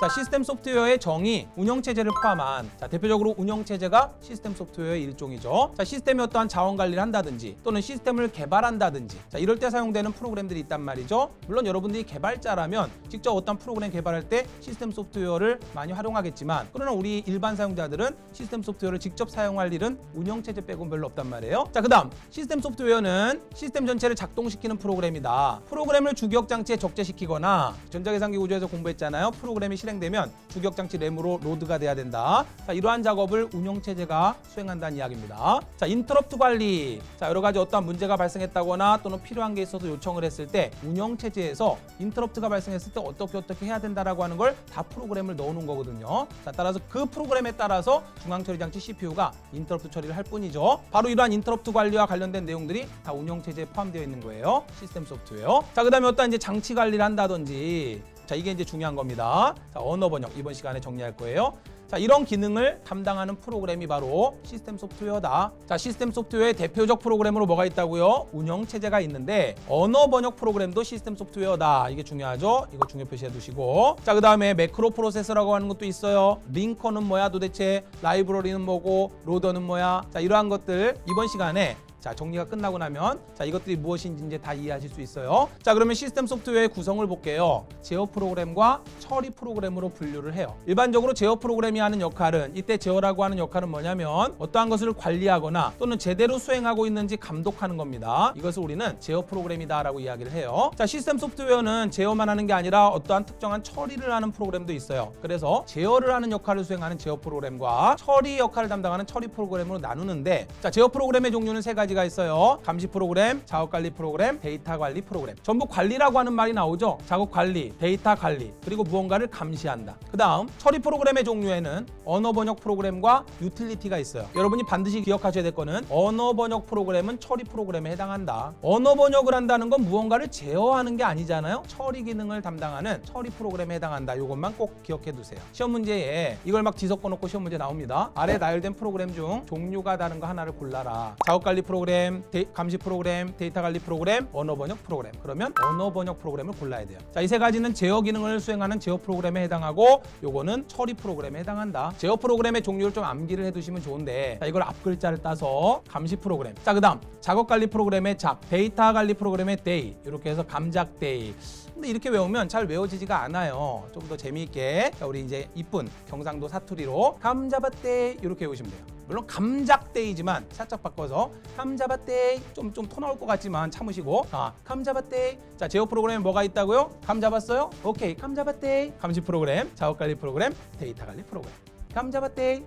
자, 시스템 소프트웨어의 정의, 운영체제를 포함한 자, 대표적으로 운영체제가 시스템 소프트웨어의 일종이죠. 자, 시스템의 어떠한 자원 관리를 한다든지 또는 시스템을 개발한다든지 자, 이럴 때 사용되는 프로그램들이 있단 말이죠. 물론 여러분들이 개발자라면 직접 어떤 프로그램 개발할 때 시스템 소프트웨어를 많이 활용하겠지만 그러나 우리 일반 사용자들은 시스템 소프트웨어를 직접 사용할 일은 운영체제 빼고는 별로 없단 말이에요. 자, 그 다음 시스템 소프트웨어는 시스템 전체를 작동시키는 프로그램이다. 프로그램을 주기억장치에 적재시키거나 전자계산기 구조에서 공부했잖아요. 프로그램이 실행되면 주기억장치 램으로 load가 돼야 된다. 자, 이러한 작업을 운영체제가 수행한다는 이야기입니다. 자, 인터럽트 관리. 자, 여러 가지 어떠한 문제가 발생했다거나 또는 필요한 게 있어서 요청을 했을 때 운영체제에서 인터럽트가 발생했을 때 어떻게 어떻게 해야 된다라고 하는 걸 다 프로그램을 넣어놓은 거거든요. 자, 따라서 그 프로그램에 따라서 중앙처리장치 CPU가 인터럽트 처리를 할 뿐이죠. 바로 이러한 인터럽트 관리와 관련된 내용들이 다 운영체제에 포함되어 있는 거예요. 시스템 소프트웨어. 자, 그 다음에 어떤 이제 장치 관리를 한다든지 자, 이게 이제 중요한 겁니다. 자, 언어 번역 이번 시간에 정리할 거예요. 자, 이런 기능을 담당하는 프로그램이 바로 시스템 소프트웨어다. 자, 시스템 소프트웨어의 대표적 프로그램으로 뭐가 있다고요? 운영 체제가 있는데 언어 번역 프로그램도 시스템 소프트웨어다. 이게 중요하죠? 이거 중요 표시해 두시고. 자, 그다음에 매크로 프로세서라고 하는 것도 있어요. 링커는 뭐야 도대체? 라이브러리는 뭐고? 로더는 뭐야? 자, 이러한 것들 이번 시간에 자 정리가 끝나고 나면 자 이것들이 무엇인지 이제 다 이해하실 수 있어요. 자 그러면 시스템 소프트웨어의 구성을 볼게요. 제어 프로그램과 처리 프로그램으로 분류를 해요. 일반적으로 제어 프로그램이 하는 역할은 이때 제어라고 하는 역할은 뭐냐면 어떠한 것을 관리하거나 또는 제대로 수행하고 있는지 감독하는 겁니다. 이것을 우리는 제어 프로그램이다라고 이야기를 해요. 자 시스템 소프트웨어는 제어만 하는 게 아니라 어떠한 특정한 처리를 하는 프로그램도 있어요. 그래서 제어를 하는 역할을 수행하는 제어 프로그램과 처리 역할을 담당하는 처리 프로그램으로 나누는데 자 제어 프로그램의 종류는 세 가지 가지가 있어요. 감시 프로그램, 작업 관리 프로그램, 데이터 관리 프로그램. 전부 관리라고 하는 말이 나오죠. 작업 관리, 데이터 관리, 그리고 무언가를 감시한다. 그다음 처리 프로그램의 종류에는 언어 번역 프로그램과 유틸리티가 있어요. 여러분이 반드시 기억하셔야 될 거는 언어 번역 프로그램은 처리 프로그램에 해당한다. 언어 번역을 한다는 건 무언가를 제어하는 게 아니잖아요. 처리 기능을 담당하는 처리 프로그램에 해당한다. 이것만 꼭 기억해 두세요. 시험 문제에 이걸 막 뒤섞어 놓고 시험 문제 나옵니다. 아래 나열된 프로그램 중 종류가 다른 거 하나를 골라라. 작업 관리 프로그램 프로그램, 데이, 감시 프로그램, 데이터 관리 프로그램, 언어 번역 프로그램. 그러면 언어 번역 프로그램을 골라야 돼요. 자, 이 세 가지는 제어 기능을 수행하는 제어 프로그램에 해당하고 요거는 처리 프로그램에 해당한다. 제어 프로그램의 종류를 좀 암기를 해 두시면 좋은데 자, 이걸 앞글자를 따서 감시 프로그램. 자, 그다음 작업 관리 프로그램의 작, 데이터 관리 프로그램의 데이. 이렇게 해서 감작 데이. 근데 이렇게 외우면 잘 외워지지가 않아요. 좀 더 재미있게 자, 우리 이제 이쁜 경상도 사투리로 감잡았대 이렇게 외우시면 돼요. 물론 감작데이지만 살짝 바꿔서 감잡았대 좀좀 토 나올 것 같지만 참으시고. 아 감잡았대 자 제어 프로그램에 뭐가 있다고요? 감 잡았어요? 오케이. 감잡았대 감시 프로그램 작업 관리 프로그램 데이터 관리 프로그램. 감잡았대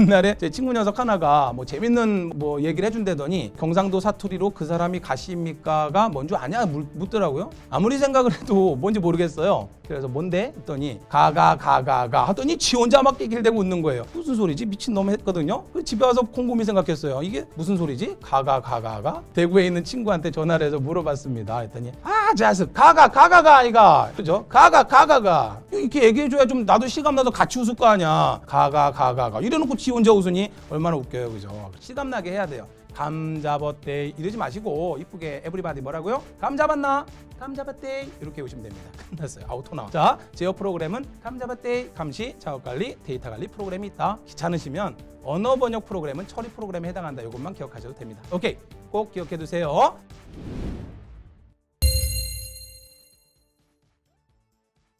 옛날에 제 친구 녀석 하나가 뭐 재밌는 뭐 얘기를 해준다더니 경상도 사투리로 그 사람이 가시입니까가 뭔 줄 아냐 묻더라고요. 아무리 생각을 해도 뭔지 모르겠어요. 그래서 뭔데? 했더니 가가 가가 가 하더니 지 혼자 막 깨길대고 웃는 거예요. 무슨 소리지? 미친놈 했거든요. 집에 와서 곰곰이 생각했어요. 이게 무슨 소리지? 가가 가가 가 대구에 있는 친구한테 전화를 해서 물어봤습니다. 했더니 아 자스 가가 가가가 아이가 그죠? 가가 가가가 이렇게 얘기해줘야 좀 나도 실감 나서 같이 웃을 거 아니야. 가가 가가가 이래놓고 지 혼자 웃으니 얼마나 웃겨요, 그죠? 실감 나게 해야 돼요. 감 잡았대 이러지 마시고 이쁘게 everybody 뭐라고요? 감 잡았나? 감 잡았대 이렇게 외우시면 됩니다. 끝났어요. 아우 토 나와. 자, 제어 프로그램은 감 잡았대 감시, 작업 관리, 데이터 관리 프로그램이 있다. 귀찮으시면 언어 번역 프로그램은 처리 프로그램에 해당한다. 이것만 기억하셔도 됩니다. 오케이, 꼭 기억해 두세요.